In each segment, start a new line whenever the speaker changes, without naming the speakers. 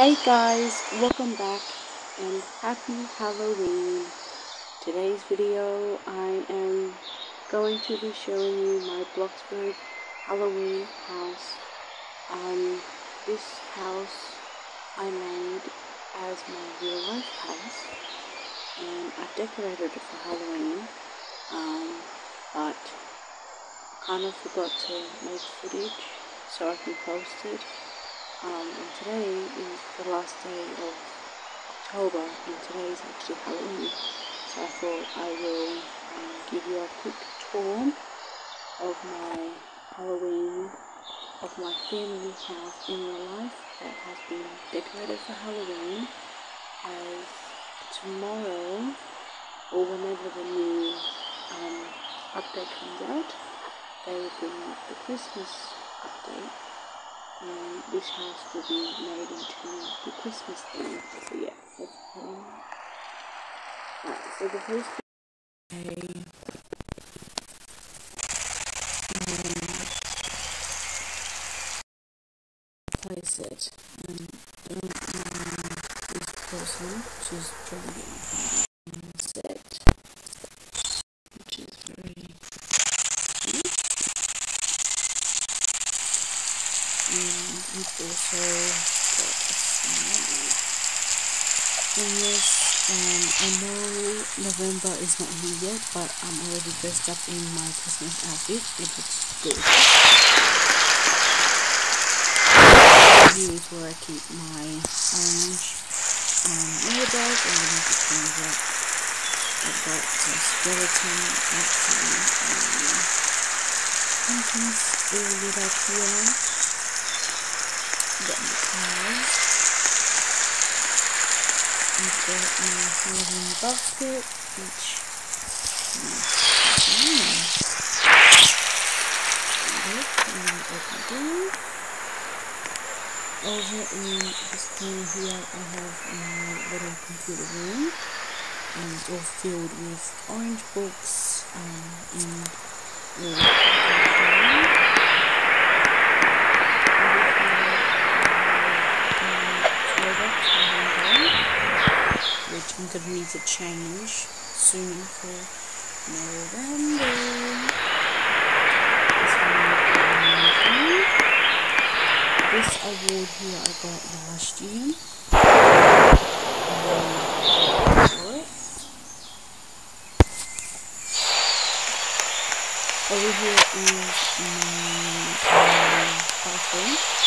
Hey guys, welcome back and happy Halloween. Today's video I am going to be showing you my Bloxburg Halloween house. Um, this house I made as my real life house and I've decorated it for Halloween um, but kind of forgot to make footage so I can post it um, and today is the last day of October and today is actually Halloween. So I thought I will um, give you a quick tour of my Halloween, of my family house in real life that has been decorated for Halloween as tomorrow or whenever the new um, update comes out, they will bring the Christmas update and this house will be made into the Christmas theme. So yeah, let's put on. Alright, so the first thing um, place it and mind this person, she's trying to get my set, which is very and we've also got a smiley. And yes, um, I know November is not here yet, but I'm already dressed up in my Christmas outfit. It looks good. Here is where I keep my orange um, mirror bag and then I just change that. I've got a skeleton actually um, entrance area right here my cars. I've got my Halloween basket, which Over in this corner here, I have my little computer room, and it's all filled with orange books um, and uh, to need to change soon for November. This award here I got last year. Over uh, here is my um, bathroom.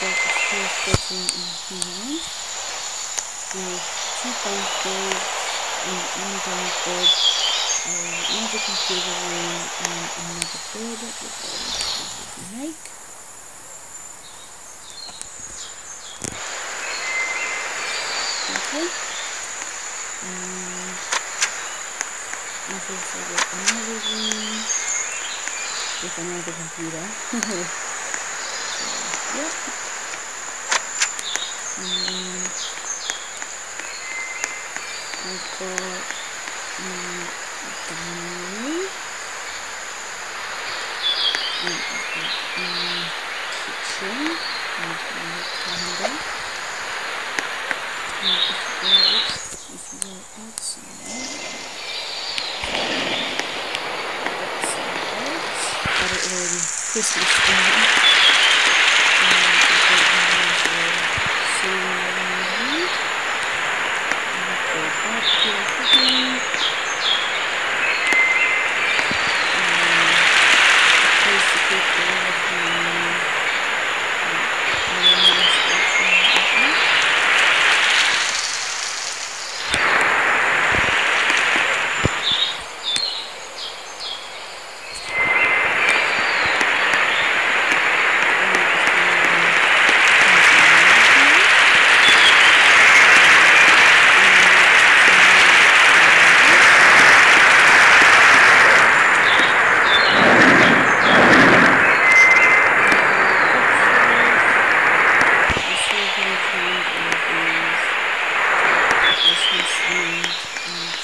got with two beds and one room and another make. Okay. And I've also got another room with another computer. so, yep. And I've got my. And I've got my kitchen with my. And if you go outside, got it already Christmas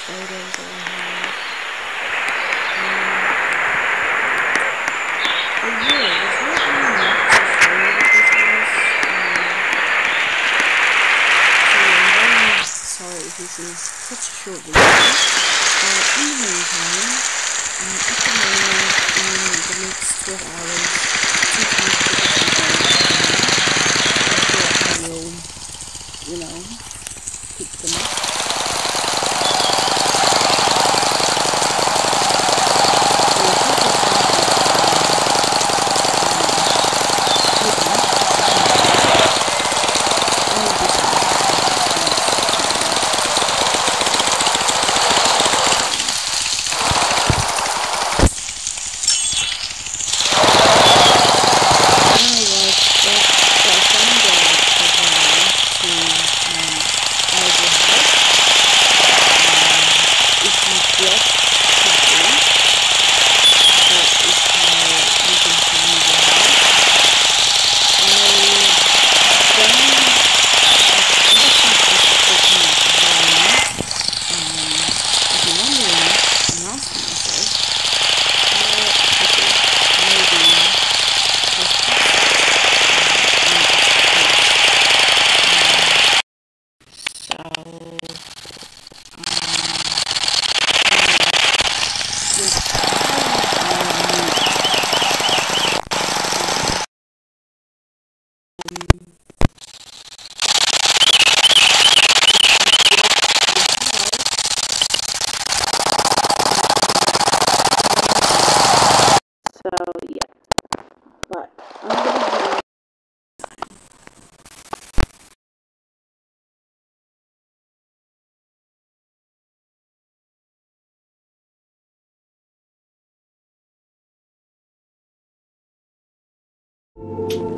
photos that I have. Um, there's not really much to say this house. Um, so I'm very sorry if this is such a short video. But uh, in the meantime, um, at the moment, in the next 12 hours, two times I will, you know,
you.